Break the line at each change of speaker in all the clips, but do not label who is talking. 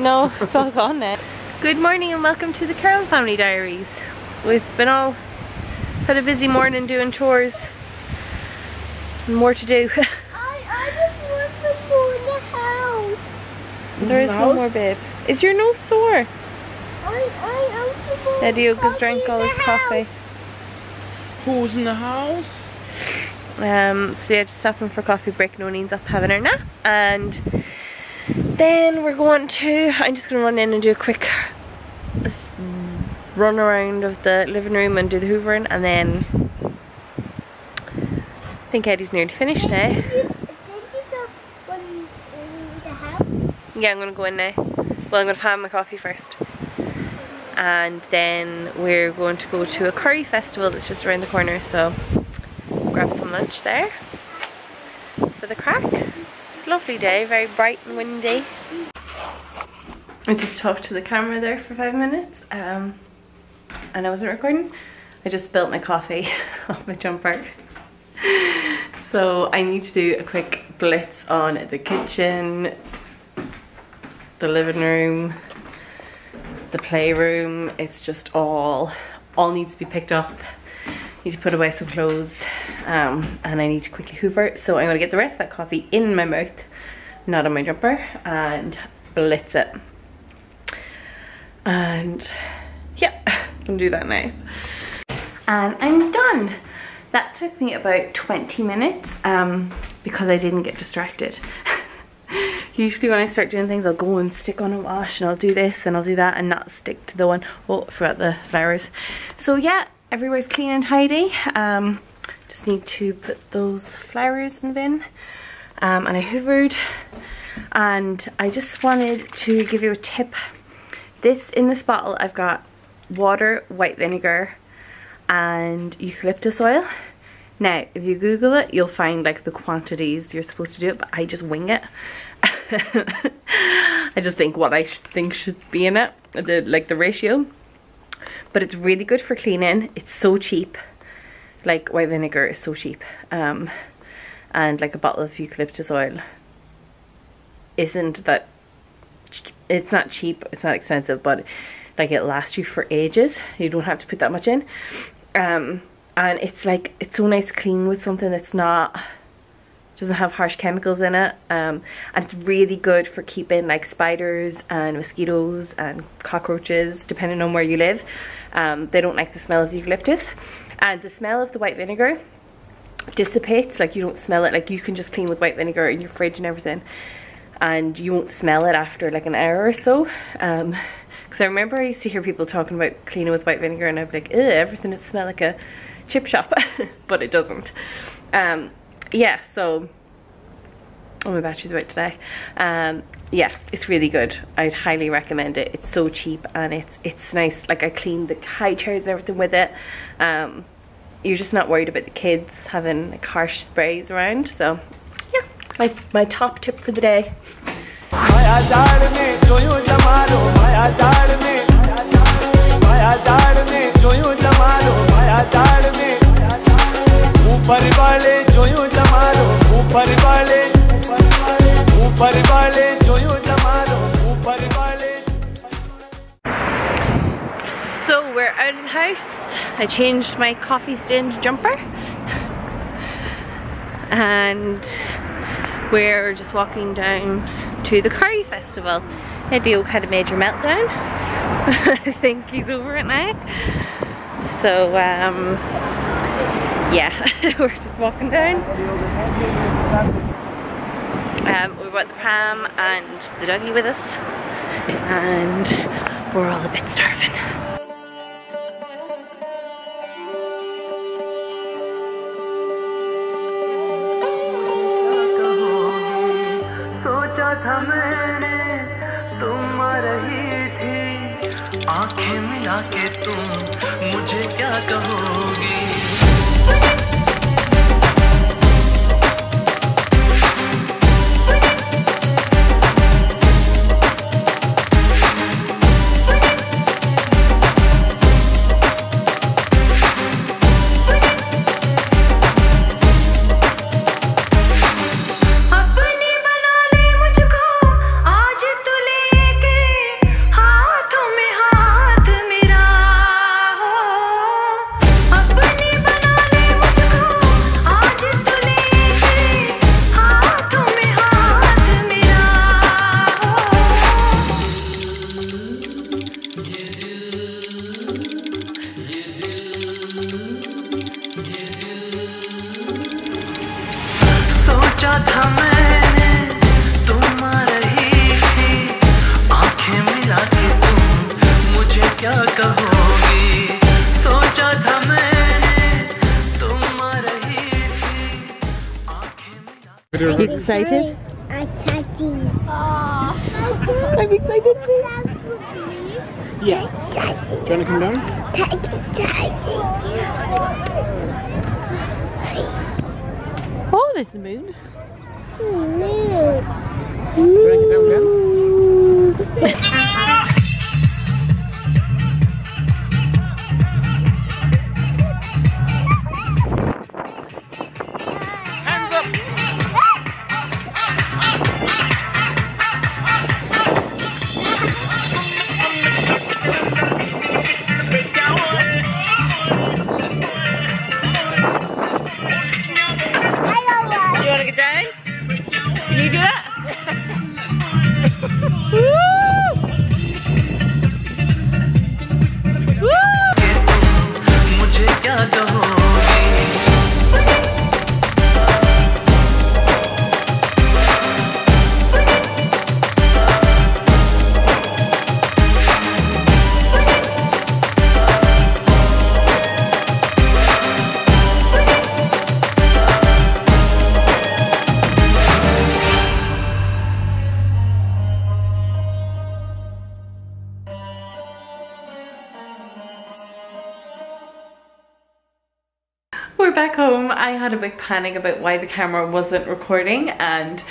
coffee.
No, it's all gone now. Good morning and welcome to the Kirrane Family Diaries. We've been all had a busy morning doing chores. And more to do.
I, I just want to go in the house.
there is no more babe. Is your nose sore?
I, I also want
Eddie Oga's drank all
the
his coffee.
Who's in the house?
Um, so yeah, just stopping for coffee break. Nonine's up having her nap. And then we're going to, I'm just going to run in and do a quick run around of the living room and do the hoovering. And then I think Eddie's nearly finished now.
House?
Yeah, I'm going to go in now. Well, I'm going to have my coffee first. And then we're going to go to a curry festival that's just around the corner. So grab some lunch there for the crack. Lovely day, very bright and windy. I just talked to the camera there for five minutes um, and I wasn't recording. I just spilled my coffee off my jumper. So I need to do a quick blitz on the kitchen, the living room, the playroom. It's just all, all needs to be picked up. Need to put away some clothes um, and I need to quickly hoover. So I'm gonna get the rest of that coffee in my mouth, not on my jumper, and blitz it. And yeah, I'm gonna do that now. And I'm done. That took me about 20 minutes um, because I didn't get distracted. Usually when I start doing things, I'll go and stick on a wash and I'll do this and I'll do that and not stick to the one. Oh, I forgot the flowers. So yeah, everywhere's clean and tidy. Um, just need to put those flowers in the bin. Um, and I hoovered and I just wanted to give you a tip. This, in this bottle, I've got water, white vinegar, and eucalyptus oil. Now, if you Google it, you'll find like the quantities you're supposed to do it, but I just wing it. I just think what I think should be in it, the like the ratio. But it's really good for cleaning. It's so cheap. Like white vinegar is so cheap. Um, and like a bottle of eucalyptus oil isn't that it's not cheap it's not expensive but like it lasts you for ages you don't have to put that much in um and it's like it's so nice clean with something that's not doesn't have harsh chemicals in it um and it's really good for keeping like spiders and mosquitoes and cockroaches depending on where you live. Um they don't like the smell of the eucalyptus. And the smell of the white vinegar dissipates like you don't smell it. Like you can just clean with white vinegar in your fridge and everything and you won't smell it after like an hour or so. Um because I remember I used to hear people talking about cleaning with white vinegar and I'd be like Ew, everything would smell like a chip shop but it doesn't. Um yeah so oh my battery's about today. um yeah it's really good. I'd highly recommend it. It's so cheap and it's it's nice. Like I cleaned the high chairs and everything with it. Um you're just not worried about the kids having like harsh sprays around so yeah. My my top tip for the day house. I changed my coffee stained jumper. And we're just walking down to the curry festival. Eddie Og had a major meltdown. I think he's over it now. So um yeah, we're just walking down. Um, we brought the pram and the doggy with us and we're all a bit starving.
Are you excited?
I'm excited.
Oh.
I'm excited too.
Yeah. Excited. Do you want to come down? Excited.
Oh, there's the moon.
Do you want to
We're back home. I had a big panic about why the camera wasn't recording and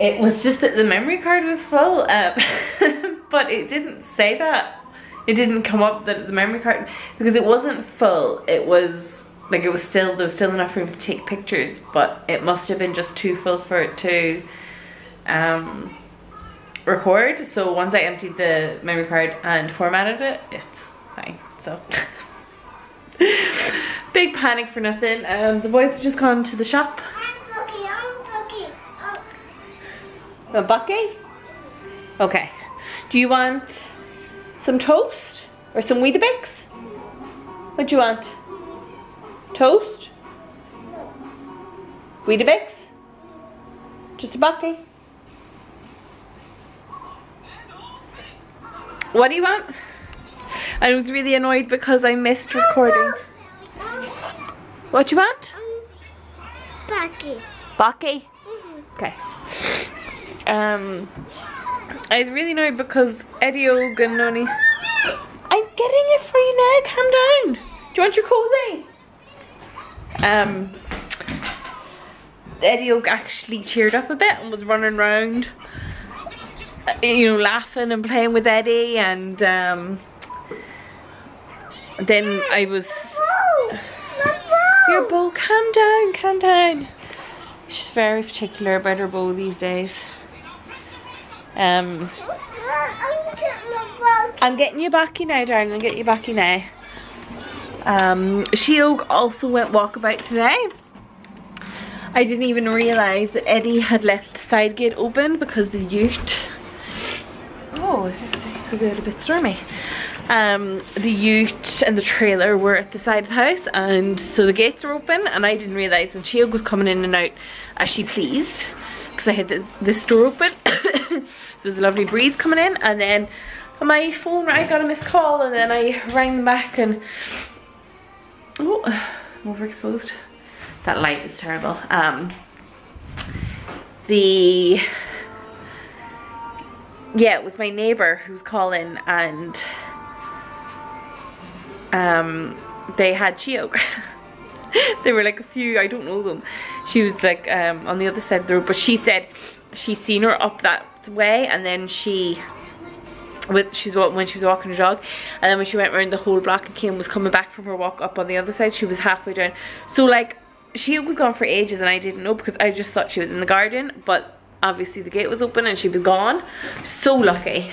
it was just that the memory card was full uh, but it didn't say that. It didn't come up that the memory card because it wasn't full. It was like it was still there was still enough room to take pictures but it must have been just too full for it to um, record. So once I emptied the memory card and formatted it, it's fine. So Big panic for nothing. Um, the boys have just gone to the shop. A bucky? Okay. Do you want some toast or some Weetabix? What do you want? Toast? Weetabix? Just a bucky? What do you want? I was really annoyed because I missed recording. What you want?
Bucky.
Bucky? Okay. Um, I was really annoyed because Eddie Og and Noni. I'm getting it for you now. Calm down. Do you want your cozy? Um, Eddie Og actually cheered up a bit and was running around, uh, you know, laughing and playing with Eddie, and um, then I was. Your bow, calm down, calm down. She's very particular about her bow these days. Um, I'm getting you backy now, darling. I'm getting you backy now. Um, Shiog also went walkabout today. I didn't even realise that Eddie had left the side gate open because the ute. Oh, it could get a little bit stormy. Um, the ute and the trailer were at the side of the house, and so the gates were open, and I didn't realise. And Shiog was coming in and out as she pleased because I had this, this door open. There's a lovely breeze coming in, and then my phone I got a missed call, and then I rang them back, and oh, I'm overexposed. That light is terrible. Um, the yeah, it was my neighbor who was calling, and um, they had Chio. they were like a few, I don't know them. She was like um, on the other side of the road, but she said she seen her up that way, and then she with she when she was walking her dog and then when she went around the whole block and came was coming back from her walk up on the other side she was halfway down so like she was gone for ages and I didn't know because I just thought she was in the garden but obviously the gate was open and she was gone so lucky